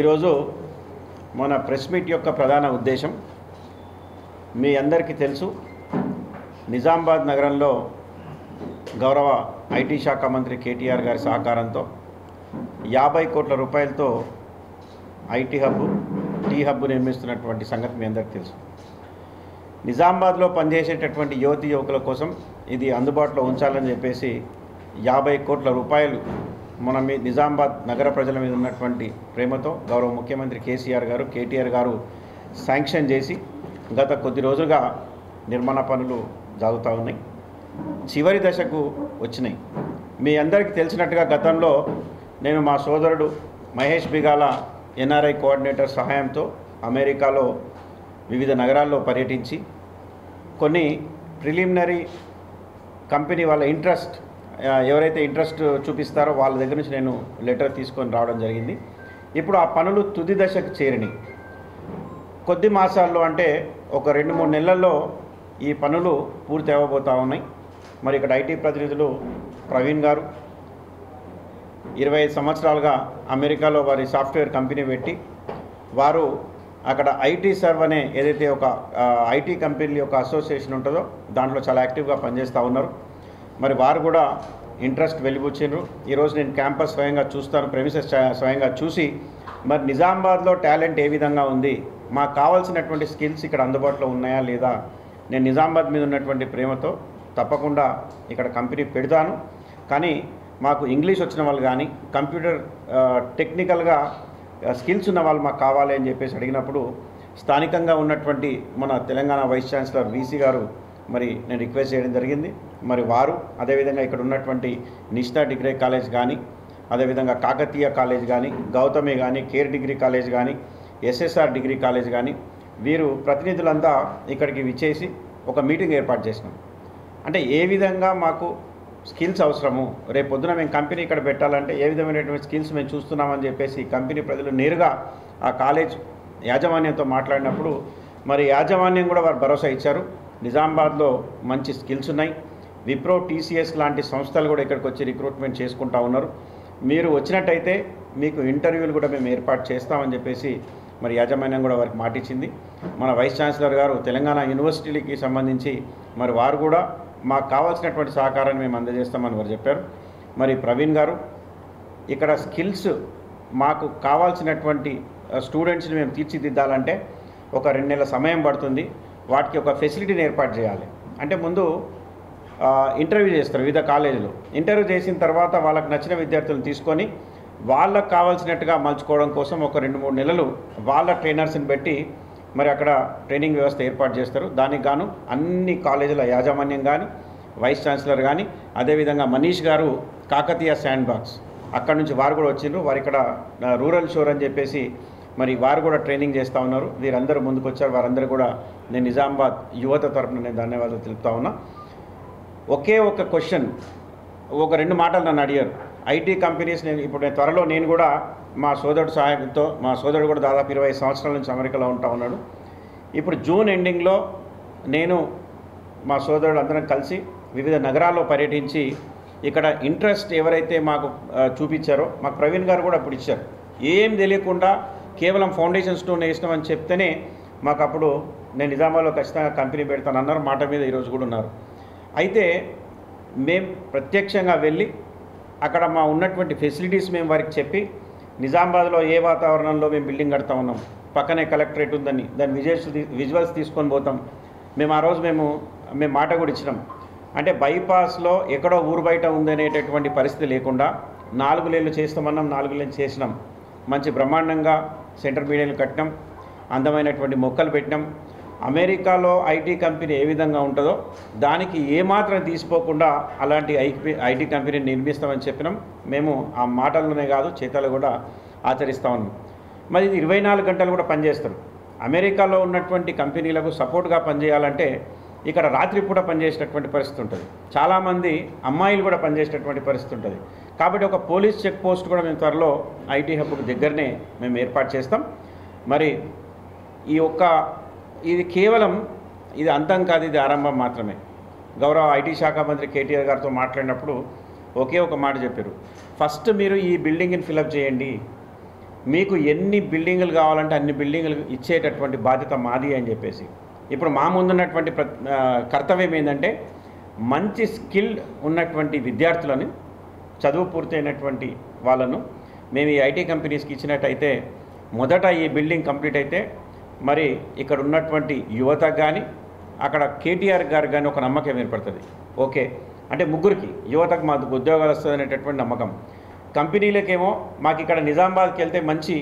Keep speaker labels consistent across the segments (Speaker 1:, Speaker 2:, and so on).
Speaker 1: ఈరోజు మన press meet యొక్క ప్రధాన ఉద్దేశం మీ అందరికీ తెలుసు నిజామాబాద్ నగరంలో గౌరవ ఐటీ శాఖ మంత్రి కేటీఆర్ గారి సహకారంతో యాభై కోట్ల రూపాయలతో ఐటీ హబ్ టీ హబ్ నిర్మిస్తున్నటువంటి సంగతి మీ అందరికీ తెలుసు. నిజామాబాద్లో పనిచేసేటటువంటి యువతి యువకుల కోసం ఇది అందుబాటులో ఉంచాలని చెప్పేసి యాభై కోట్ల రూపాయలు మన మీ నిజామాబాద్ నగర ప్రజల మీద ఉన్నటువంటి ప్రేమతో గౌరవ ముఖ్యమంత్రి కేసీఆర్ గారు కేటీఆర్ గారు శాంక్షన్ చేసి గత కొద్ది రోజులుగా నిర్మాణ పనులు జరుగుతూ ఉన్నాయి. చివరి దశకు వచ్చినాయి. మీ అందరికీ తెలిసినట్టుగా గతంలో నేను మా సోదరుడు మహేష్ బిగాల ఎన్ఆర్ఐ కోఆర్డినేటర్ సహాయంతో అమెరికాలో వివిధ నగరాల్లో పర్యటించి కొన్ని ప్రిలిమినరీ కంపెనీ వాళ్ళ ఇంట్రెస్ట్ ఎవరైతే ఇంట్రెస్ట్ చూపిస్తారో వాళ్ళ దగ్గర నుంచి నేను లెటర్ తీసుకొని రావడం జరిగింది. ఇప్పుడు ఆ పనులు తుది దశకు చేరినాయి. కొద్ది మాసాల్లో అంటే ఒక రెండు మూడు నెలల్లో ఈ పనులు పూర్తి అవ్వబోతూ ఉన్నాయి. మరి ఇక్కడ ఐటీ ప్రతినిధులు ప్రవీణ్ గారు ఇరవై ఐదు సంవత్సరాలుగా అమెరికాలో వారి సాఫ్ట్వేర్ కంపెనీ పెట్టి వారు అక్కడ ఐటీ సర్వ్ అనే ఏదైతే ఒక ఐటీ కంపెనీ యొక్క అసోసియేషన్ ఉంటుందో దాంట్లో చాలా యాక్టివ్గా పనిచేస్తూ ఉన్నారు. మరి వారు కూడా ఇంట్రెస్ట్ వెలిబుచ్చిండ్రు ఈరోజు నేను క్యాంపస్ స్వయంగా చూస్తాను ప్రెమిసెస్ స్వయంగా చూసి మరి నిజామాబాద్లో టాలెంట్ ఏ విధంగా ఉంది? మాకు కావాల్సినటువంటి స్కిల్స్ ఇక్కడ అందుబాటులో ఉన్నాయా లేదా? నేను నిజామాబాద్ మీద ఉన్నటువంటి ప్రేమతో తప్పకుండా ఇక్కడ కంపెనీ పెడతాను. కానీ మాకు ఇంగ్లీష్ వచ్చిన వాళ్ళు కానీ కంప్యూటర్ టెక్నికల్గా స్కిల్స్ ఉన్న వాళ్ళు మాకు కావాలి అని చెప్పేసి అడిగినప్పుడు స్థానికంగా ఉన్నటువంటి మన తెలంగాణ వైస్ ఛాన్సలర్ వీసీ గారు మరి నేను రిక్వెస్ట్ చేయడం జరిగింది. మరి వారు అదేవిధంగా ఇక్కడ ఉన్నటువంటి నిష్ఠా డిగ్రీ కాలేజ్ కానీ అదేవిధంగా కాకతీయ కాలేజ్ కానీ గౌతమి కానీ కేర్ డిగ్రీ కాలేజ్ కానీ ఎస్ఎస్ఆర్ డిగ్రీ కాలేజ్ కానీ వీరు ప్రతినిధులంతా ఇక్కడికి విచ్చేసి ఒక మీటింగ్ ఏర్పాటు చేసినాం. అంటే ఏ విధంగా మాకు స్కిల్స్ అవసరము? రేపు పొద్దున మేము కంపెనీ ఇక్కడ పెట్టాలంటే ఏ విధమైనటువంటి స్కిల్స్ మేము చూస్తున్నామని చెప్పేసి కంపెనీ ప్రజలు నేరుగా ఆ కాలేజ్ యాజమాన్యంతో మాట్లాడినప్పుడు మరి యాజమాన్యం కూడా వారు భరోసా ఇచ్చారు. నిజామాబాద్లో మంచి స్కిల్స్ ఉన్నాయి. విప్రో టీసీఎస్ లాంటి సంస్థలు కూడా ఇక్కడికి వచ్చి రిక్రూట్మెంట్ చేసుకుంటా ఉన్నారు. మీరు వచ్చినట్టయితే మీకు ఇంటర్వ్యూలు కూడా మేము ఏర్పాటు చేస్తామని చెప్పేసి మరి యాజమాన్యం కూడా వారికి మాటిచ్చింది. మన వైస్ ఛాన్సలర్ గారు తెలంగాణ యూనివర్సిటీలకి సంబంధించి మరి వారు కూడా మాకు కావాల్సినటువంటి సహకారాన్ని మేము అందజేస్తామని వారు చెప్పారు. మరి ప్రవీణ్ గారు ఇక్కడ స్కిల్స్ మాకు కావాల్సినటువంటి స్టూడెంట్స్ని మేము తీర్చిదిద్దాలంటే ఒక రెండు నెలల సమయం పడుతుంది. వాటికి ఒక ఫెసిలిటీని ఏర్పాటు చేయాలి. అంటే ముందు ఇంటర్వ్యూ చేస్తారు వివిధ కాలేజీలు. ఇంటర్వ్యూ చేసిన తర్వాత వాళ్ళకి నచ్చిన విద్యార్థులను తీసుకొని వాళ్ళకు కావాల్సినట్టుగా మలుచుకోవడం కోసం ఒక రెండు మూడు నెలలు వాళ్ళ ట్రైనర్స్ని పెట్టి మరి అక్కడ ట్రైనింగ్ వ్యవస్థ ఏర్పాటు చేస్తారు. దానికి గాను అన్ని కాలేజీల యాజమాన్యం కానీ వైస్ ఛాన్సలర్ కానీ అదేవిధంగా మనీష్ గారు కాకతీయ శాండ్ బాక్స్ అక్కడ నుంచి వారు కూడా వచ్చిండ్రు. వారు ఇక్కడ రూరల్ షోర్ అని చెప్పేసి మరి వారు కూడా ట్రైనింగ్ చేస్తూ ఉన్నారు. వీరందరూ ముందుకు వచ్చారు వారందరూ కూడా నేను నిజామాబాద్ యువత తరపున నేను ధన్యవాదాలు తెలుపుతా ఉన్నా. ఒకే ఒక క్వశ్చన్ ఒక రెండు మాటలు నన్ను అడిగారు. ఐటీ కంపెనీస్ నేను ఇప్పుడు నేను త్వరలో నేను కూడా మా సోదరుడు సహాయంతో మా సోదరుడు కూడా దాదాపు ఇరవై సంవత్సరాల నుంచి అమెరికాలో ఉంటా ఉన్నాడు. ఇప్పుడు జూన్ ఎండింగ్లో నేను మా సోదరుడు అందరం కలిసి వివిధ నగరాల్లో పర్యటించి ఇక్కడ ఇంట్రెస్ట్ ఎవరైతే మాకు చూపించారో మాకు ప్రవీణ్ గారు కూడా అప్పుడు ఇచ్చారు. ఏం తెలియకుండా కేవలం ఫౌండేషన్ స్టోన్ వేసినామని చెప్తేనే మాకు అప్పుడు నేను నిజామాబాద్లో ఖచ్చితంగా కంపెనీ పెడతాను అన్నారు. మాట మీద ఈరోజు కూడా ఉన్నారు. అయితే మేము ప్రత్యక్షంగా వెళ్ళి అక్కడ మా ఉన్నటువంటి ఫెసిలిటీస్ మేము వారికి చెప్పి నిజామాబాద్లో ఏ వాతావరణంలో మేము బిల్డింగ్ కడతా ఉన్నాం పక్కనే కలెక్టరేట్ ఉందని దాని విజువల్స్ విజువల్స్ తీసుకొని పోతాం. మేము ఆ రోజు మేము మేము మాట కూడా ఇచ్చినాం. అంటే బైపాస్లో ఎక్కడో ఊరు బయట ఉందనేటటువంటి పరిస్థితి లేకుండా నాలుగు లేళ్ళు చేస్తామన్నాం నాలుగు లేళ్ళు చేసినాం. మంచి బ్రహ్మాండంగా సెంటర్ మీడియాలు కట్టడం అందమైనటువంటి మొక్కలు పెట్టడం అమెరికాలో ఐటీ కంపెనీ ఏ విధంగా ఉంటుందో దానికి ఏమాత్రం తీసిపోకుండా అలాంటి ఐపీ ఐటీ కంపెనీని నిర్మిస్తామని చెప్పినాం. మేము ఆ మాటల్లోనే కాదు చేతలు కూడా ఆచరిస్తూ ఉన్నాం. మరి ఇది ఇరవై నాలుగు గంటలు కూడా పనిచేస్తారు. అమెరికాలో ఉన్నటువంటి కంపెనీలకు సపోర్ట్గా పనిచేయాలంటే ఇక్కడ రాత్రిపూట పనిచేసేటటువంటి పరిస్థితి ఉంటుంది. చాలామంది అమ్మాయిలు కూడా పనిచేసేటటువంటి పరిస్థితి ఉంటుంది. కాబట్టి ఒక పోలీస్ చెక్ పోస్ట్ కూడా మేము త్వరలో ఐటీ హబ్కు దగ్గరనే మేము ఏర్పాటు చేస్తాం. మరి ఈ ఒక్క ఇది కేవలం ఇది అంతం కాదు ఇది ఆరంభం మాత్రమే. గౌరవ ఐటీ శాఖ మంత్రి కేటీఆర్ గారితో మాట్లాడినప్పుడు ఒకే ఒక మాట చెప్పారు. ఫస్ట్ మీరు ఈ బిల్డింగ్ని ఫిలప్ చేయండి. మీకు ఎన్ని బిల్డింగులు కావాలంటే అన్ని బిల్డింగులు ఇచ్చేటటువంటి బాధ్యత మాది అని చెప్పేసి. ఇప్పుడు మా ముందున్నటువంటి ప్ర కర్తవ్యం ఏంటంటే మంచి స్కిల్ ఉన్నటువంటి విద్యార్థులను చదువు పూర్తయినటువంటి వాళ్ళను మేము ఈ ఐటీ కంపెనీస్కి ఇచ్చినట్టయితే మొదట ఈ బిల్డింగ్ కంప్లీట్ అయితే మరి ఇక్కడ ఉన్నటువంటి యువత కానీ అక్కడ కేటీఆర్ గారు కానీ ఒక నమ్మకం ఏర్పడుతుంది. ఓకే. అంటే ముగ్గురికి యువతకు మాకు ఉద్యోగాలు వస్తుంది అనేటటువంటి నమ్మకం. కంపెనీలకేమో మాకు ఇక్కడ నిజామాబాద్కి వెళ్తే మంచి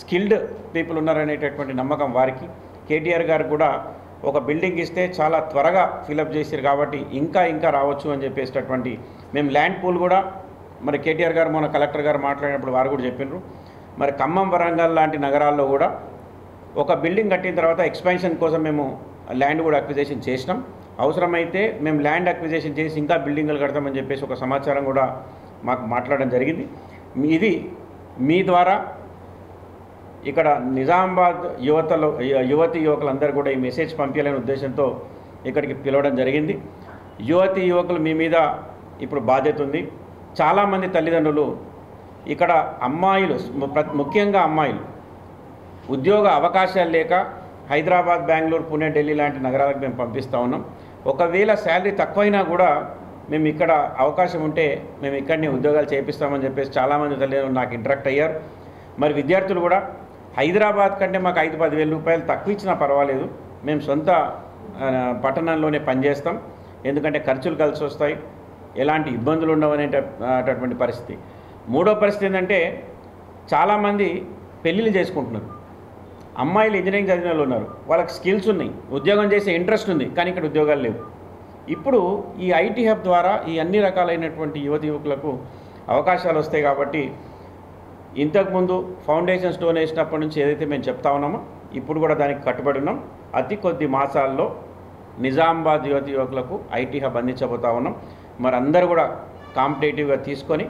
Speaker 1: స్కిల్డ్ పీపుల్ ఉన్నారనేటటువంటి నమ్మకం వారికి. కేటీఆర్ గారు కూడా ఒక బిల్డింగ్ ఇస్తే చాలా త్వరగా ఫిలప్ చేశారు కాబట్టి ఇంకా ఇంకా రావచ్చు అని చెప్పేసేటటువంటి మేము ల్యాండ్ పూల్ కూడా మరి కేటీఆర్ గారు మన కలెక్టర్ గారు మాట్లాడినప్పుడు వారు కూడా చెప్పినారు మరి ఖమ్మం వరంగల్ లాంటి నగరాల్లో కూడా ఒక బిల్డింగ్ కట్టిన తర్వాత ఎక్స్పాన్షన్ కోసం మేము ల్యాండ్ కూడా అక్విజేషన్ చేసినాం. అవసరమైతే మేము ల్యాండ్ అక్విజేషన్ చేసి ఇంకా బిల్డింగ్లు కడతామని చెప్పేసి ఒక సమాచారం కూడా మాకు మాట్లాడడం జరిగింది. మీ- ఇది మీ ద్వారా ఇక్కడ నిజామాబాద్ యువతలో యువతి యువకులందరూ కూడా ఈ మెసేజ్ పంపించాలనే ఉద్దేశంతో ఇక్కడికి పిలవడం జరిగింది. యువతి యువకులు మీ మీద ఇప్పుడు బాధ్యత ఉంది. చాలామంది తల్లిదండ్రులు ఇక్కడ అమ్మాయిలు ముఖ్యంగా అమ్మాయిలు ఉద్యోగ అవకాశాలు లేక హైదరాబాద్ బెంగళూరు పుణె ఢిల్లీ లాంటి నగరాలకు మేము పంపిస్తూ ఉన్నాం. ఒకవేళ శాలరీ తక్కువైనా కూడా మేము ఇక్కడ అవకాశం ఉంటే మేము ఇక్కడనే ఉద్యోగాలు చేపిస్తామని చెప్పేసి చాలామంది తల్లిదండ్రులు నాకు ఇంటరాక్ట్ అయ్యారు. మరి విద్యార్థులు కూడా హైదరాబాద్ కంటే మాకు ఐదు పదివేల రూపాయలు తక్కువ ఇచ్చినా పర్వాలేదు. మేము సొంత పట్టణంలోనే పనిచేస్తాం. ఎందుకంటే ఖర్చులు కలిసి వస్తాయి. ఎలాంటి ఇబ్బందులు ఉండవనేటటువంటి పరిస్థితి. మూడో పరిస్థితి ఏంటంటే చాలామంది పెళ్ళిళ్ళు చేసుకుంటున్నారు. అమ్మాయిలు ఇంజనీరింగ్ చదివిన వాళ్ళు ఉన్నారు. వాళ్ళకి స్కిల్స్ ఉన్నాయి. ఉద్యోగం చేసే ఇంట్రెస్ట్ ఉంది కానీ ఇక్కడ ఉద్యోగాలు లేవు. ఇప్పుడు ఈ ఐటీ హబ్ ద్వారా ఈ అన్ని రకాలైనటువంటి యువతి యువకులకు అవకాశాలు వస్తాయి కాబట్టి ఇంతకుముందు ఫౌండేషన్ స్టోన్ వేసినప్పటి నుంచి ఏదైతే మేము చెప్తా ఉన్నామో ఇప్పుడు కూడా దానికి కట్టుబడి ఉన్నాం. అతి కొద్ది మాసాల్లో నిజామాబాద్ యువతి యువకులకు ఐటీ హబ్ అందించబోతా ఉన్నాం. మరి అందరూ కూడా కాంపిటేటివ్గా తీసుకొని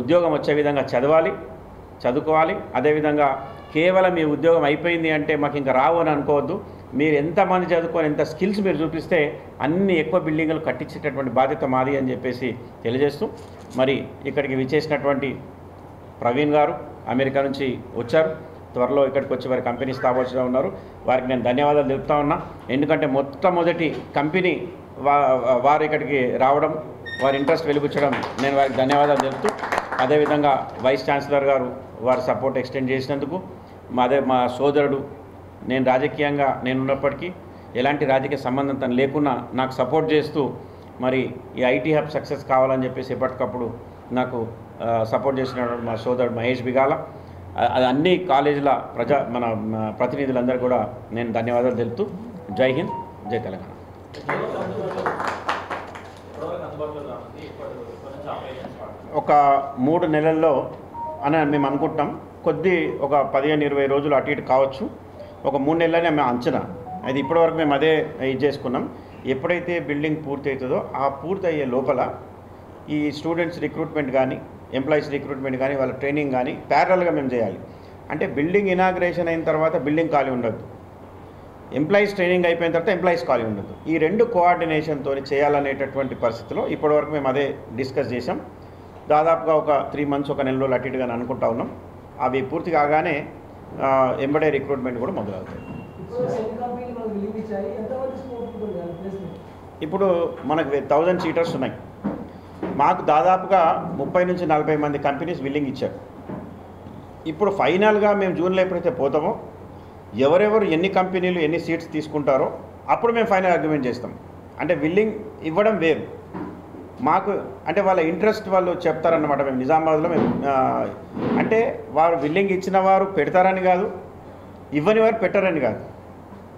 Speaker 1: ఉద్యోగం వచ్చే విధంగా చదవాలి చదువుకోవాలి. అదేవిధంగా కేవలం మీ ఉద్యోగం అయిపోయింది అంటే మాకు ఇంకా రావు అని అనుకోవద్దు. మీరు ఎంతమంది చదువుకొని ఎంత స్కిల్స్ మీరు చూపిస్తే అన్ని ఎక్కువ బిల్డింగులు కట్టించేటటువంటి బాధ్యత మాది అని చెప్పేసి తెలియజేస్తూ మరి ఇక్కడికి విచ్చేసినటువంటి ప్రవీణ్ గారు అమెరికా నుంచి వచ్చారు. త్వరలో ఇక్కడికి వచ్చి వారి కంపెనీ స్థాపించడం ఉన్నారు. వారికి నేను ధన్యవాదాలు తెలుపుతా ఉన్నా. ఎందుకంటే మొట్టమొదటి కంపెనీ వా వారు ఇక్కడికి రావడం వారి ఇంట్రెస్ట్ వెలిపించడం నేను వారికి ధన్యవాదాలు తెలుపుతూ అదేవిధంగా వైస్ ఛాన్సలర్ గారు వారి సపోర్ట్ ఎక్స్టెండ్ చేసినందుకు మా అదే మా సోదరుడు నేను రాజకీయంగా నేను ఉన్నప్పటికీ ఎలాంటి రాజకీయ సంబంధం తను లేకున్నా నాకు సపోర్ట్ చేస్తూ మరి ఈ ఐటీ హబ్ సక్సెస్ కావాలని చెప్పేసి ఎప్పటికప్పుడు నాకు సపోర్ట్ చేసినటువంటి మా సోదరుడు మహేష్ బిగాల. అది అన్ని కాలేజీల ప్రజా మన ప్రతినిధులందరూ కూడా నేను ధన్యవాదాలు తెలుపుతూ జై హింద్ జై తెలంగాణ. ఒక మూడు నెలల్లో అని మేము అనుకుంటున్నాం. కొద్ది ఒక పదిహేను ఇరవై రోజులు అటు ఇటు కావచ్చు. ఒక మూడు నెలలనే మేము అంచనా. అది ఇప్పటివరకు మేము అదే ఇది చేసుకున్నాం. ఎప్పుడైతే బిల్డింగ్ పూర్తి అవుతుందో ఆ పూర్తి అయ్యే లోపల ఈ స్టూడెంట్స్ రిక్రూట్మెంట్ కానీ ఎంప్లాయీస్ రిక్రూట్మెంట్ కానీ వాళ్ళ ట్రైనింగ్ కానీ ప్యారల్గా మేము చేయాలి. అంటే బిల్డింగ్ ఇనాగ్రేషన్ అయిన తర్వాత బిల్డింగ్ ఖాళీ ఉండదు ఎంప్లాయీస్ ట్రైనింగ్ అయిపోయిన తర్వాత ఎంప్లాయీస్ ఖాళీ ఉండదు ఈ రెండు కోఆర్డినేషన్తో చేయాలనేటటువంటి పరిస్థితిలో ఇప్పటివరకు మేము అదే డిస్కస్ చేసాం దాదాపుగా ఒక త్రీ మంత్స్ ఒక నెల రోజులు అటు ఇటుగా అనుకుంటా ఉన్నాం. అవి పూర్తి కాగానే ఎంబడే రిక్రూట్మెంట్ కూడా మొదలవుతాయి.
Speaker 2: ఇప్పుడు మనకు
Speaker 1: థౌజండ్ సీటర్స్ ఉన్నాయి. మాకు దాదాపుగా ముప్పై నుంచి నలభై మంది కంపెనీస్ బిల్లింగ్ ఇచ్చారు. ఇప్పుడు ఫైనల్గా మేము జూన్లో ఎప్పుడైతే పోతామో ఎవరెవరు ఎన్ని కంపెనీలు ఎన్ని సీట్స్ తీసుకుంటారో అప్పుడు మేము ఫైనల్ అగ్రిమెంట్ చేస్తాం. అంటే విల్లింగ్ ఇవ్వడం వేరు. మాకు అంటే వాళ్ళ ఇంట్రెస్ట్ వాళ్ళు చెప్తారన్నమాట మేము నిజామాబాద్లో మేము అంటే వారు బిల్లింగ్ ఇచ్చిన వారు పెడతారని కాదు ఇవ్వని వారు పెట్టరని కాదు.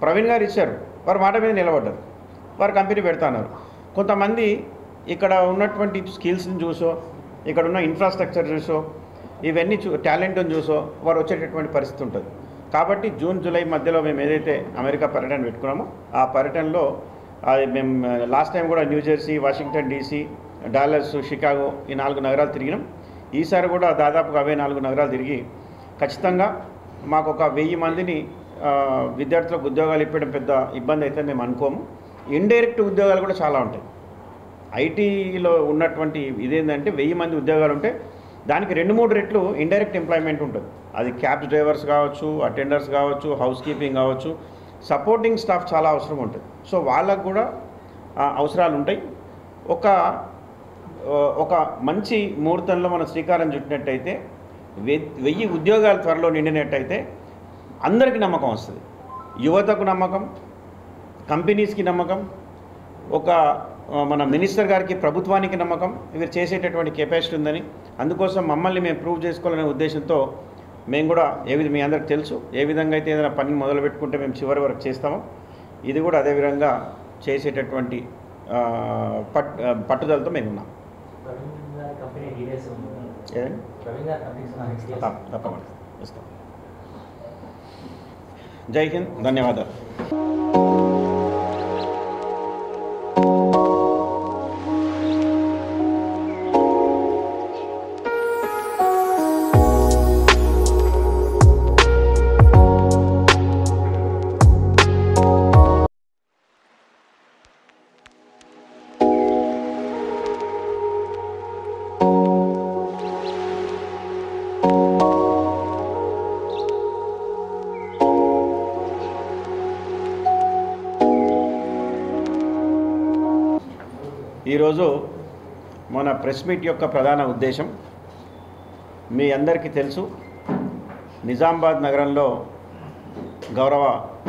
Speaker 1: ప్రవీణ్ గారు ఇచ్చారు. వారు మాట మీద నిలబడ్డారు. వారు కంపెనీ పెడతాన్నారు కొంతమంది ఇక్కడ ఉన్నటువంటి స్కిల్స్ని చూసో ఇక్కడ ఉన్న ఇన్ఫ్రాస్ట్రక్చర్ చూసో ఇవన్నీ చూ టాలెంట్ని చూసో వారు వచ్చేటటువంటి పరిస్థితి ఉంటుంది. కాబట్టి జూన్ జూలై మధ్యలో మేము ఏదైతే అమెరికా పర్యటన పెట్టుకున్నామో ఆ పర్యటనలో అది మేము లాస్ట్ టైం కూడా New Jersey Washington DC Dallas Chicago ఈ నాలుగు నగరాలు తిరిగినాం. ఈసారి కూడా దాదాపుగా అవే నాలుగు నగరాలు తిరిగి ఖచ్చితంగా మాకు ఒక వెయ్యి మందిని విద్యార్థులకు ఉద్యోగాలు ఇప్పడం పెద్ద ఇబ్బంది అయితే మేము అనుకోము. ఇండైరెక్ట్ ఉద్యోగాలు కూడా చాలా ఉంటాయి. ఐటీలో ఉన్నటువంటి ఇదేంటంటే వెయ్యి మంది ఉద్యోగాలు ఉంటే దానికి రెండు మూడు రెట్లు ఇండైరెక్ట్ ఎంప్లాయ్మెంట్ ఉంటుంది. అది క్యాబ్ డ్రైవర్స్ కావచ్చు అటెండర్స్ కావచ్చు హౌస్ కీపింగ్ కావచ్చు సపోర్టింగ్ స్టాఫ్ చాలా అవసరం ఉంటుంది. సో వాళ్ళకు కూడా అవసరాలు ఉంటాయి ఒక ఒక మంచి ముహూర్తంలో మనం శ్రీకారం చుట్టినట్టయితే వె- వెయ్యి ఉద్యోగాలు త్వరలో నిండినట్టయితే అందరికీ నమ్మకం వస్తుంది. యువతకు నమ్మకం కంపెనీస్కి నమ్మకం ఒక మన మినిస్టర్ గారికి ప్రభుత్వానికి నమ్మకం వీరు చేసేటటువంటి కెపాసిటీ ఉందని. అందుకోసం మమ్మల్ని మేము ప్రూవ్ చేసుకోవాలనే ఉద్దేశంతో మేము కూడా ఏ విధంగా మీ అందరికి తెలుసు ఏ విధంగా అయితే ఏదైనా పని మొదలు పెట్టుకుంటే మేము చివరి వరకు చేస్తామో. ఇది కూడా అదే విధంగా చేసేటటువంటి పట్ పట్టుదలతో మేము ఉన్నాం. తప్పకుండా. ఇస్తాం జై హింద్ ధన్యవాదాలు. ప్రెస్ మీట్ యొక్క ప్రధాన ఉద్దేశం మీ అందరికీ తెలుసు నిజామాబాద్ నగరంలో గౌరవ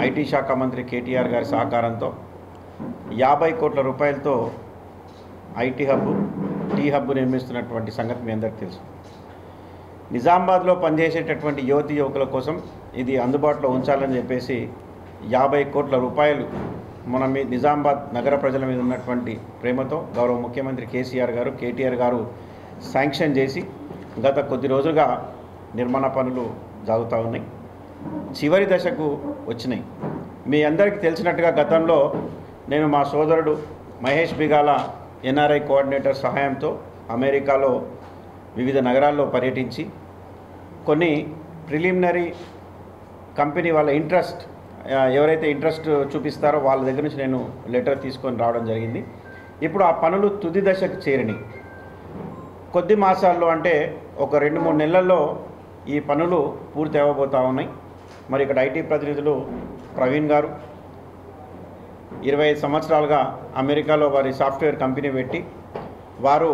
Speaker 1: ఐటీ శాఖ మంత్రి కేటీఆర్ గారి సహకారంతో యాభై కోట్ల రూపాయలతో ఐటీ హబ్ టీ హబ్ నిర్మిస్తున్నటువంటి సంగతి మీ అందరికీ తెలుసు. నిజామాబాద్లో పనిచేసేటటువంటి యువతి యువకుల కోసం ఇది అందుబాటులో ఉంచాలని చెప్పేసి యాభై కోట్ల రూపాయలు మన మీ నిజామాబాద్ నగర ప్రజల మీద ఉన్నటువంటి ప్రేమతో గౌరవ ముఖ్యమంత్రి కేసీఆర్ గారు కేటీఆర్ గారు శాంక్షన్ చేసి గత కొద్ది రోజులుగా నిర్మాణ పనులు జరుగుతూ ఉన్నాయి. చివరి దశకు వచ్చినాయి. మీ అందరికీ తెలిసినట్టుగా గతంలో నేను మా సోదరుడు మహేష్ బిగాల ఎన్ఆర్ఐ కోఆర్డినేటర్ సహాయంతో అమెరికాలో వివిధ నగరాల్లో పర్యటించి కొన్ని ప్రిలిమినరీ కంపెనీ వాళ్ళ ఇంట్రెస్ట్ ఎవరైతే ఇంట్రెస్ట్ చూపిస్తారో వాళ్ళ దగ్గర నుంచి నేను లెటర్ తీసుకొని రావడం జరిగింది. ఇప్పుడు ఆ పనులు తుది దశకు చేరినాయి. కొద్ది మాసాల్లో అంటే ఒక రెండు మూడు నెలల్లో ఈ పనులు పూర్తి అవ్వబోతూ ఉన్నాయి. మరి ఇక్కడ ఐటీ ప్రతినిధులు ప్రవీణ్ గారు ఇరవై ఐదు సంవత్సరాలుగా అమెరికాలో వారి సాఫ్ట్వేర్ కంపెనీ పెట్టి వారు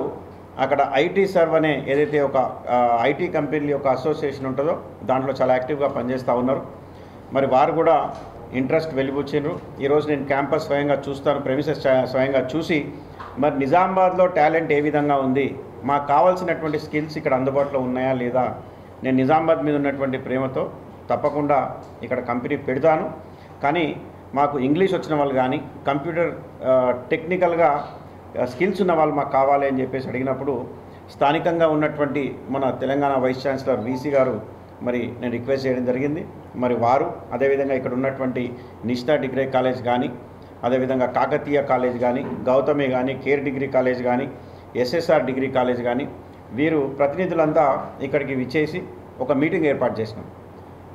Speaker 1: అక్కడ ఐటీ సర్వ్ అనే ఏదైతే ఒక ఐటీ కంపెనీ యొక్క అసోసియేషన్ ఉంటుందో దాంట్లో చాలా యాక్టివ్గా పనిచేస్తూ ఉన్నారు. మరి వారు కూడా ఇంట్రెస్ట్ వెలిబుచ్చిండ్రు. ఈరోజు నేను క్యాంపస్ స్వయంగా చూస్తాను ప్రెమిసెస్ స్వయంగా చూసి మరి నిజామాబాద్లో టాలెంట్ ఏ విధంగా ఉంది? మాకు కావాల్సినటువంటి స్కిల్స్ ఇక్కడ అందుబాటులో ఉన్నాయా లేదా? నేను నిజామాబాద్ మీద ఉన్నటువంటి ప్రేమతో తప్పకుండా ఇక్కడ కంపెనీ పెడతాను. కానీ మాకు ఇంగ్లీష్ వచ్చిన వాళ్ళు కానీ కంప్యూటర్ టెక్నికల్గా స్కిల్స్ ఉన్న వాళ్ళు మాకు కావాలి అని చెప్పేసి అడిగినప్పుడు స్థానికంగా ఉన్నటువంటి మన తెలంగాణ వైస్ ఛాన్సలర్ వీసీ గారు మరి నేను రిక్వెస్ట్ చేయడం జరిగింది. మరి వారు అదేవిధంగా ఇక్కడ ఉన్నటువంటి నిష్ఠా డిగ్రీ కాలేజ్ కానీ అదేవిధంగా కాకతీయ కాలేజ్ కానీ గౌతమి కానీ కేర్ డిగ్రీ కాలేజ్ కానీ ఎస్ఎస్ఆర్ డిగ్రీ కాలేజ్ కానీ వీరు ప్రతినిధులంతా ఇక్కడికి విచ్చేసి ఒక మీటింగ్ ఏర్పాటు చేసినాం.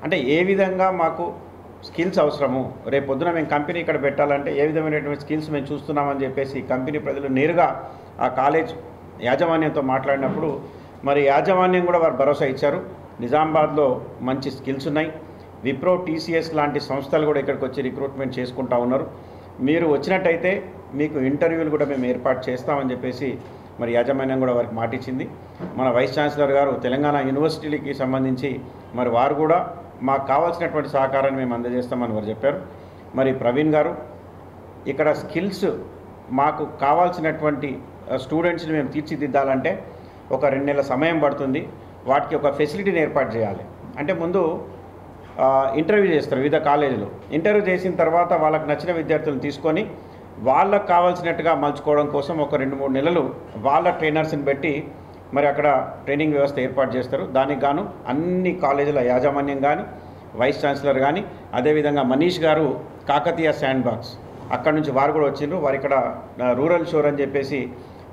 Speaker 1: అంటే ఏ విధంగా మాకు స్కిల్స్ అవసరము? రేపు పొద్దున మేము కంపెనీ ఇక్కడ పెట్టాలంటే ఏ విధమైనటువంటి స్కిల్స్ మేము చూస్తున్నామని చెప్పేసి కంపెనీ ప్రజలు నేరుగా ఆ కాలేజ్ యాజమాన్యంతో మాట్లాడినప్పుడు మరి యాజమాన్యం కూడా వారు భరోసా ఇచ్చారు. నిజామాబాద్లో మంచి స్కిల్స్ ఉన్నాయి. విప్రో టీసీఎస్ లాంటి సంస్థలు కూడా ఇక్కడికి వచ్చి రిక్రూట్మెంట్ చేసుకుంటా ఉన్నారు. మీరు వచ్చినట్టయితే మీకు ఇంటర్వ్యూలు కూడా మేము ఏర్పాటు చేస్తామని చెప్పేసి మరి యాజమాన్యం కూడా వారికి మాటిచ్చింది. మన వైస్ ఛాన్సలర్ గారు తెలంగాణ యూనివర్సిటీలకి సంబంధించి మరి వారు కూడా మాకు కావాల్సినటువంటి సహకారాన్ని మేము అందజేస్తామని వారు చెప్పారు. మరి ప్రవీణ్ గారు ఇక్కడ స్కిల్స్ మాకు కావాల్సినటువంటి స్టూడెంట్స్ని మేము తీర్చిదిద్దాలంటే ఒక రెండు నెలల సమయం పడుతుంది. వాటికి ఒక ఫెసిలిటీని ఏర్పాటు చేయాలి. అంటే ముందు ఇంటర్వ్యూ చేస్తారు వివిధ కాలేజీలు. ఇంటర్వ్యూ చేసిన తర్వాత వాళ్ళకి నచ్చిన విద్యార్థులను తీసుకొని వాళ్ళకు కావాల్సినట్టుగా మలుచుకోవడం కోసం ఒక రెండు మూడు నెలలు వాళ్ళ ట్రైనర్స్ని పెట్టి మరి అక్కడ ట్రైనింగ్ వ్యవస్థ ఏర్పాటు చేస్తారు. దానికి గాను అన్ని కాలేజీల యాజమాన్యం కానీ వైస్ ఛాన్సలర్ కానీ అదేవిధంగా మనీష్ గారు కాకతీయ శాండ్ బాక్స్ అక్కడ నుంచి వారు కూడా వచ్చిండ్రు. వారు ఇక్కడ రూరల్ షోర్ అని చెప్పేసి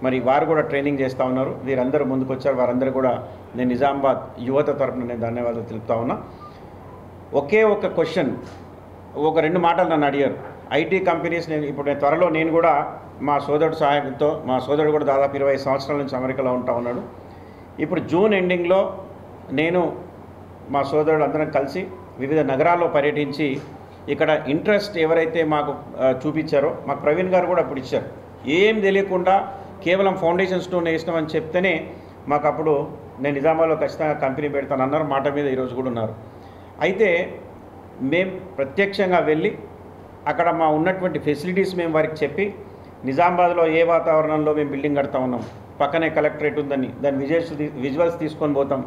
Speaker 1: మరి వారు కూడా ట్రైనింగ్ చేస్తూ ఉన్నారు. వీరందరూ ముందుకు వచ్చారు వారందరూ కూడా నేను నిజామాబాద్ యువత తరఫున నేను ధన్యవాదాలు తెలుపుతా ఉన్నా. ఒకే ఒక క్వశ్చన్ ఒక రెండు మాటలు నన్ను అడిగారు. ఐటీ కంపెనీస్ నేను ఇప్పుడు నేను త్వరలో నేను కూడా మా సోదరుడు సహాయంతో మా సోదరుడు కూడా దాదాపు ఇరవై సంవత్సరాల నుంచి అమెరికాలో ఉంటా ఉన్నాడు. ఇప్పుడు జూన్ ఎండింగ్లో నేను మా సోదరుడు అందరం కలిసి వివిధ నగరాల్లో పర్యటించి ఇక్కడ ఇంట్రెస్ట్ ఎవరైతే మాకు చూపించారో మాకు ప్రవీణ్ గారు కూడా అప్పుడు ఇచ్చారు. ఏం తెలియకుండా కేవలం ఫౌండేషన్ స్టోన్ వేసినామని చెప్తేనే మాకు అప్పుడు నేను నిజామాబాద్లో ఖచ్చితంగా కంపెనీ పెడతాను అన్నారు. మాట మీద ఈరోజు కూడా ఉన్నారు. అయితే మేము ప్రత్యక్షంగా వెళ్ళి అక్కడ మా ఉన్నటువంటి ఫెసిలిటీస్ మేము వారికి చెప్పి నిజామాబాద్లో ఏ వాతావరణంలో మేము బిల్డింగ్ కడతా ఉన్నాం పక్కనే కలెక్టరేట్ ఉందని దాని విజువల్స్ విజువల్స్ తీసుకొని పోతాం.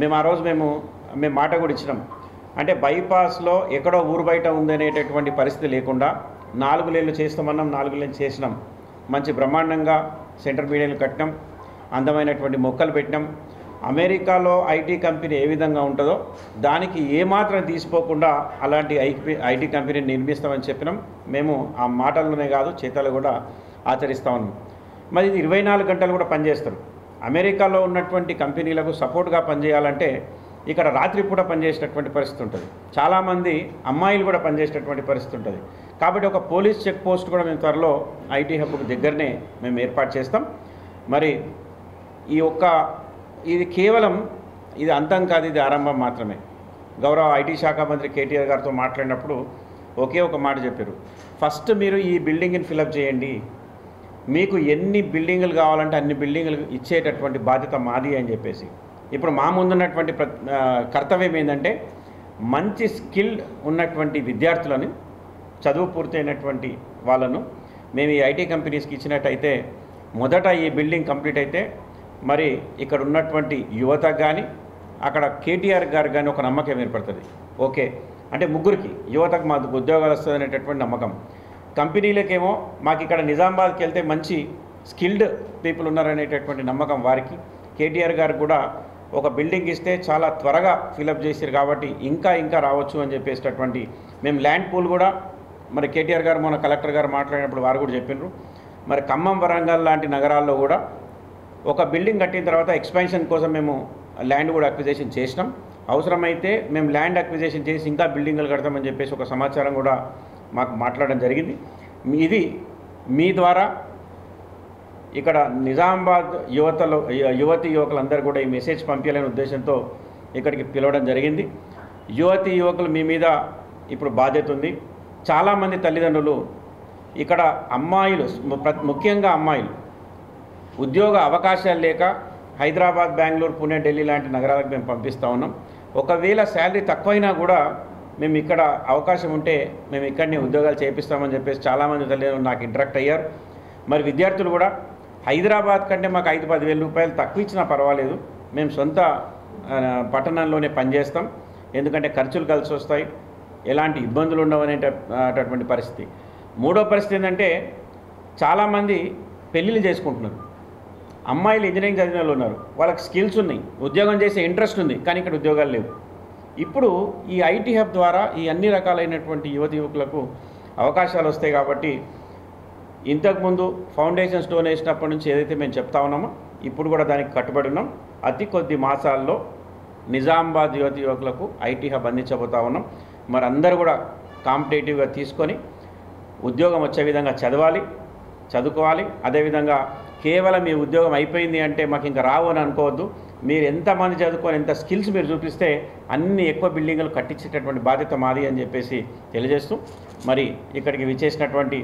Speaker 1: మేము ఆ రోజు మేము మేము మాట కూడా ఇచ్చినాం. అంటే బైపాస్లో ఎక్కడో ఊరు బయట ఉందనేటటువంటి పరిస్థితి లేకుండా నాలుగు లేళ్ళు చేస్తామన్నాం నాలుగు లేళ్ళు చేసినాం. మంచి బ్రహ్మాండంగా సెంటర్ మీడియాలు కట్టడం అందమైనటువంటి మొక్కలు పెట్టడం అమెరికాలో ఐటీ కంపెనీ ఏ విధంగా ఉంటుందో దానికి ఏమాత్రం తీసిపోకుండా అలాంటి ఐపీ ఐటీ కంపెనీని నిర్మిస్తామని చెప్పినాం. మేము ఆ మాటల్లోనే కాదు చేతలు కూడా ఆచరిస్తా ఉన్నాం. మరి ఇది ఇరవై నాలుగు గంటలు కూడా పనిచేస్తారు. అమెరికాలో ఉన్నటువంటి కంపెనీలకు సపోర్ట్గా పనిచేయాలంటే ఇక్కడ రాత్రిపూట పనిచేసేటటువంటి పరిస్థితి ఉంటుంది. చాలామంది అమ్మాయిలు కూడా పనిచేసేటటువంటి పరిస్థితి ఉంటుంది. కాబట్టి ఒక పోలీస్ చెక్ పోస్ట్ కూడా మేము త్వరలో ఐటీ హబ్కు దగ్గరనే మేము ఏర్పాటు చేస్తాం. మరి ఈ ఒక్క ఇది కేవలం ఇది అంతం కాదు ఇది ఆరంభం మాత్రమే. గౌరవ ఐటీ శాఖ మంత్రి కేటీఆర్ గారితో మాట్లాడినప్పుడు ఒకే ఒక మాట చెప్పారు. ఫస్ట్ మీరు ఈ బిల్డింగ్ని ఫిలప్ చేయండి. మీకు ఎన్ని బిల్డింగులు కావాలంటే అన్ని బిల్డింగులు ఇచ్చేటటువంటి బాధ్యత మాది అని చెప్పేసి. ఇప్పుడు మా ముందున్నటువంటి ప్ర కర్తవ్యం ఏంటంటే మంచి స్కిల్డ్ ఉన్నటువంటి విద్యార్థులను చదువు పూర్తయినటువంటి వాళ్ళను మేము ఈ ఐటీ కంపెనీస్కి ఇచ్చినట్టయితే మొదట ఈ బిల్డింగ్ కంప్లీట్ అయితే మరి ఇక్కడ ఉన్నటువంటి యువత కానీ అక్కడ కేటీఆర్ గారు కానీ ఒక నమ్మకం ఏర్పడుతుంది. ఓకే. అంటే ముగ్గురికి యువతకు మాకు ఉద్యోగాలు వస్తుంది అనేటటువంటి నమ్మకం. కంపెనీలకేమో మాకు ఇక్కడ నిజామాబాద్కి వెళ్తే మంచి స్కిల్డ్ పీపుల్ ఉన్నారనేటటువంటి నమ్మకం వారికి. కేటీఆర్ గారు కూడా ఒక బిల్డింగ్ ఇస్తే చాలా త్వరగా ఫిలప్ చేశారు కాబట్టి ఇంకా ఇంకా రావచ్చు అని చెప్పేసినటువంటి మేము ల్యాండ్ పూల్ కూడా మరి కేటీఆర్ గారు మన కలెక్టర్ గారు మాట్లాడినప్పుడు వారు కూడా చెప్పినారు మరి ఖమ్మం వరంగల్ లాంటి నగరాల్లో కూడా ఒక బిల్డింగ్ కట్టిన తర్వాత ఎక్స్పాన్షన్ కోసం మేము ల్యాండ్ కూడా అక్విజేషన్ చేసినాం. అవసరమైతే మేము ల్యాండ్ అక్విజేషన్ చేసి ఇంకా బిల్డింగ్లు కడతామని చెప్పేసి ఒక సమాచారం కూడా మాకు మాట్లాడడం జరిగింది. మీ- ఇది మీ ద్వారా ఇక్కడ నిజామాబాద్ యువతలో యువతి యువకులందరూ కూడా ఈ మెసేజ్ పంపించాలనే ఉద్దేశంతో ఇక్కడికి పిలవడం జరిగింది. యువతి యువకులు మీ మీద ఇప్పుడు బాధ్యత ఉంది. చాలామంది తల్లిదండ్రులు ఇక్కడ అమ్మాయిలు ముఖ్యంగా అమ్మాయిలు ఉద్యోగ అవకాశాలు లేక హైదరాబాద్ బెంగళూరు పుణే ఢిల్లీ లాంటి నగరాలకు మేము పంపిస్తూ ఉన్నాం. ఒకవేళ శాలరీ తక్కువైనా కూడా మేము ఇక్కడ అవకాశం ఉంటే మేము ఇక్కడనే ఉద్యోగాలు చేపిస్తామని చెప్పేసి చాలామంది తల్లిదండ్రులు నాకు ఇంటరాక్ట్ అయ్యారు. మరి విద్యార్థులు కూడా హైదరాబాద్ కంటే మాకు ఐదు పదివేల రూపాయలు తక్కువ ఇచ్చినా పర్వాలేదు. మేము సొంత పట్టణంలోనే పనిచేస్తాం. ఎందుకంటే ఖర్చులు కలిసి వస్తాయి. ఎలాంటి ఇబ్బందులు ఉండవనేటటువంటి పరిస్థితి. మూడో పరిస్థితి ఏంటంటే చాలామంది పెళ్ళిళ్ళు చేసుకుంటున్నారు. అమ్మాయిలు ఇంజనీరింగ్ చదివిన వాళ్ళు ఉన్నారు. వాళ్ళకి స్కిల్స్ ఉన్నాయి. ఉద్యోగం చేసే ఇంట్రెస్ట్ ఉంది కానీ ఇక్కడ ఉద్యోగాలు లేవు. ఇప్పుడు ఈ ఐటీ హబ్ ద్వారా ఈ అన్ని రకాలైనటువంటి యువతి యువకులకు అవకాశాలు వస్తాయి కాబట్టి ఇంతకుముందు ఫౌండేషన్ స్టోన్ వేసినప్పటి నుంచి ఏదైతే మేము చెప్తా ఉన్నామో ఇప్పుడు కూడా దానికి కట్టుబడి ఉన్నాం. అతి కొద్ది మాసాల్లో నిజామాబాద్ యువతి యువకులకు ఐటీ హబ్ అందించబోతా ఉన్నాం. మరి అందరూ కూడా కాంపిటేటివ్గా తీసుకొని ఉద్యోగం వచ్చే విధంగా చదవాలి చదువుకోవాలి. అదేవిధంగా కేవలం మీ ఉద్యోగం అయిపోయింది అంటే మాకు ఇంకా రావు అని అనుకోవద్దు. మీరు ఎంతమంది చదువుకొని ఎంత స్కిల్స్ మీరు చూపిస్తే అన్ని ఎక్కువ బిల్డింగులు కట్టించేటటువంటి బాధ్యత మాది అని చెప్పేసి తెలియజేస్తూ మరి ఇక్కడికి విచ్చేసినటువంటి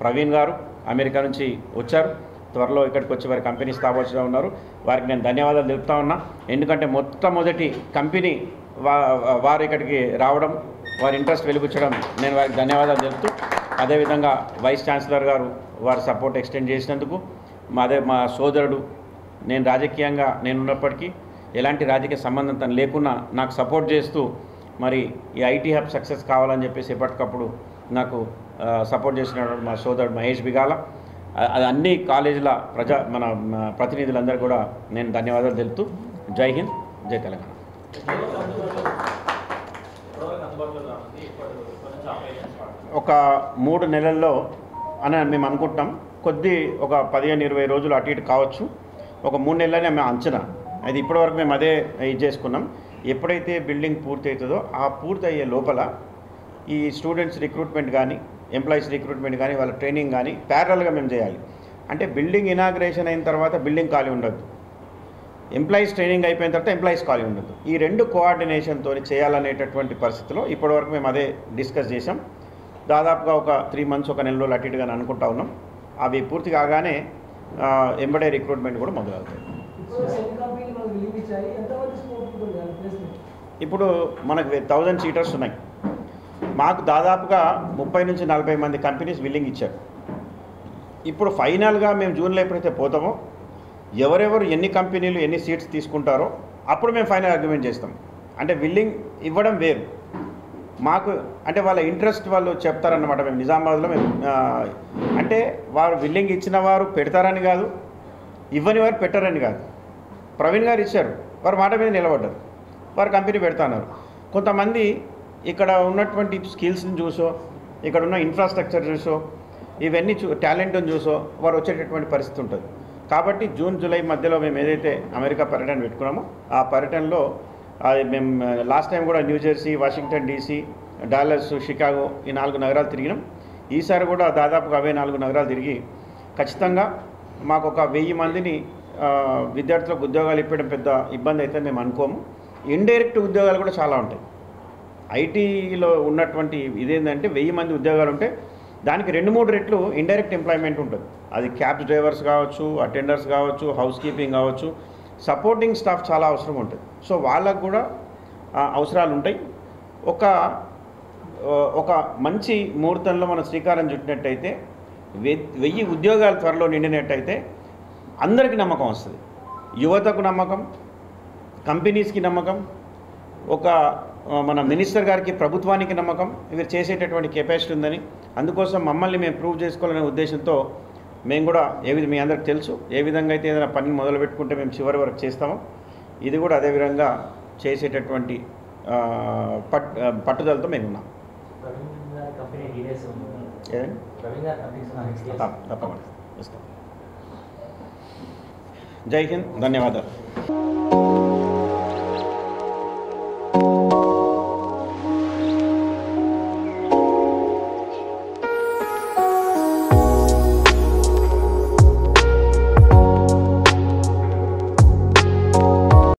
Speaker 1: ప్రవీణ్ గారు అమెరికా నుంచి వచ్చారు. త్వరలో ఇక్కడికి వచ్చి వారి కంపెనీ స్థాపించడం ఉన్నారు. వారికి నేను ధన్యవాదాలు తెలుపుతా ఉన్నా. ఎందుకంటే మొట్టమొదటి కంపెనీ వారు ఇక్కడికి రావడం వారి ఇంట్రెస్ట్ వెలిపించడం నేను వారికి ధన్యవాదాలు తెలుపుతూ అదేవిధంగా వైస్ ఛాన్సలర్ గారు వారి సపోర్ట్ ఎక్స్టెండ్ చేసినందుకు మా అదే మా సోదరుడు నేను రాజకీయంగా నేను ఉన్నప్పటికీ ఎలాంటి రాజకీయ సంబంధం తను లేకున్నా నాకు సపోర్ట్ చేస్తూ మరి ఈ ఐటీ హబ్ సక్సెస్ కావాలని చెప్పేసి ఎప్పటికప్పుడు నాకు సపోర్ట్ చేసినటువంటి మా సోదరుడు మహేష్ బిగాల. అది అన్ని కాలేజీల ప్రజా మన ప్రతినిధులందరూ కూడా నేను ధన్యవాదాలు తెలుపుతూ జై హింద్ జై తెలంగాణ. ఒక మూడు నెలల్లో అని మేము అనుకుంటాం. కొద్ది ఒక పదిహేను ఇరవై రోజులు అటు ఇటు కావచ్చు. ఒక మూడు నెలలనే మేము అంచనా. అది ఇప్పటివరకు మేము అదే ఇది చేసుకున్నాం. ఎప్పుడైతే బిల్డింగ్ పూర్తి అవుతుందో ఆ పూర్తి అయ్యే లోపల ఈ స్టూడెంట్స్ రిక్రూట్మెంట్ కానీ ఎంప్లాయీస్ రిక్రూట్మెంట్ కానీ వాళ్ళ ట్రైనింగ్ కానీ ప్యారల్గా మేము చేయాలి. అంటే బిల్డింగ్ ఇనాగ్రేషన్ అయిన తర్వాత బిల్డింగ్ ఖాళీ ఉండదు ఎంప్లాయీస్ ట్రైనింగ్ అయిపోయిన తర్వాత ఎంప్లాయీస్ ఖాళీ ఉండదు ఈ రెండు కోఆర్డినేషన్తో చేయాలనేటటువంటి పరిస్థితిలో ఇప్పటివరకు మేము అదే డిస్కస్ చేసాం దాదాపుగా ఒక త్రీ మంత్స్ ఒక నెల రోజులు అటు ఇటుగా అనుకుంటా ఉన్నాం. అవి పూర్తి కాగానే ఎంబడే రిక్రూట్మెంట్ కూడా మొదలవుతాయి
Speaker 2: ఇప్పుడు మనకు
Speaker 1: థౌజండ్ సీటర్స్ ఉన్నాయి. మాకు దాదాపుగా ముప్పై నుంచి నలభై మంది కంపెనీస్ బిల్లింగ్ ఇచ్చారు. ఇప్పుడు ఫైనల్గా మేము జూన్లో ఎప్పుడైతే పోతామో ఎవరెవరు ఎన్ని కంపెనీలు ఎన్ని సీట్స్ తీసుకుంటారో అప్పుడు మేము ఫైనల్ అగ్రిమెంట్ చేస్తాం. అంటే బిల్లింగ్ ఇవ్వడం వేరు. మాకు అంటే వాళ్ళ ఇంట్రెస్ట్ వాళ్ళు చెప్తారన్నమాట మేము నిజామాబాద్లో మేము అంటే వారు బిల్లింగ్ ఇచ్చిన వారు పెడతారని కాదు ఇవ్వని వారు పెట్టరని కాదు. ప్రవీణ్ గారు ఇచ్చారు. వారు మాట మీద నిలబడ్డారు. వారు కంపెనీ పెడతాన్నారు కొంతమంది ఇక్కడ ఉన్నటువంటి స్కిల్స్ని చూసో ఇక్కడ ఉన్న ఇన్ఫ్రాస్ట్రక్చర్ చూసో ఇవన్నీ చూ టాలెంట్ని చూసో వారు వచ్చేటటువంటి పరిస్థితి ఉంటుంది. కాబట్టి జూన్ జూలై మధ్యలో మేము ఏదైతే అమెరికా పర్యటన పెట్టుకున్నామో ఆ పర్యటనలో అది మేము లాస్ట్ టైం కూడా New Jersey Washington DC Dallas Chicago ఈ నాలుగు నగరాలు తిరిగినాం. ఈసారి కూడా దాదాపుగా అవే నాలుగు నగరాలు తిరిగి ఖచ్చితంగా మాకు ఒక వెయ్యి మందిని విద్యార్థులకు ఉద్యోగాలు ఇప్పడం పెద్ద ఇబ్బంది అయితే మేము అనుకోము. ఇండైరెక్ట్ ఉద్యోగాలు కూడా చాలా ఉంటాయి. ఐటీలో ఉన్నటువంటి ఇదేంటంటే వెయ్యి మంది ఉద్యోగాలు ఉంటే దానికి రెండు మూడు రెట్లు ఇండైరెక్ట్ ఎంప్లాయ్మెంట్ ఉంటుంది. అది క్యాబ్స్ డ్రైవర్స్ కావచ్చు అటెండర్స్ కావచ్చు హౌస్ కీపింగ్ కావచ్చు సపోర్టింగ్ స్టాఫ్ చాలా అవసరం ఉంటుంది. సో వాళ్ళకు కూడా అవసరాలు ఉంటాయి. ఒక ఒక మంచి ముహూర్తంలో మనం శ్రీకారం చుట్టినట్టయితే వె- వెయ్యి ఉద్యోగాలు త్వరలో నిండినట్టయితే అందరికీ నమ్మకం వస్తుంది. యువతకు నమ్మకం కంపెనీస్కి నమ్మకం ఒక మన మినిస్టర్ గారికి ప్రభుత్వానికి నమ్మకం వీరు చేసేటటువంటి కెపాసిటీ ఉందని. అందుకోసం మమ్మల్ని మేము ప్రూవ్ చేసుకోవాలనే ఉద్దేశంతో మేము కూడా ఏ విధంగా మీ అందరికి తెలుసు ఏ విధంగా అయితే ఏదైనా పని మొదలు పెట్టుకుంటే మేము చివరి వరకు చేస్తామో. ఇది కూడా అదే విధంగా చేసేటటువంటి పట్ పట్టుదలతో మేము ఉన్నాం. తప్పకుండా. ఇస్తాం జై హింద్ ధన్యవాదాలు.